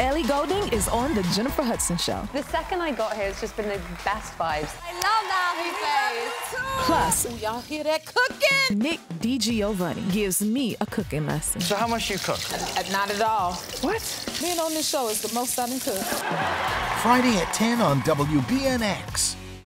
Ellie Goulding is on The Jennifer Hudson Show. The second I got here, it's just been the best vibes. I love that, he face. Plus, Ooh, y'all hear that cooking? Nick DiGiovanni gives me a cooking lesson. So how much you cook? Uh, not at all. What? Being on this show is the most I done cook. Friday at 10 on WBNX.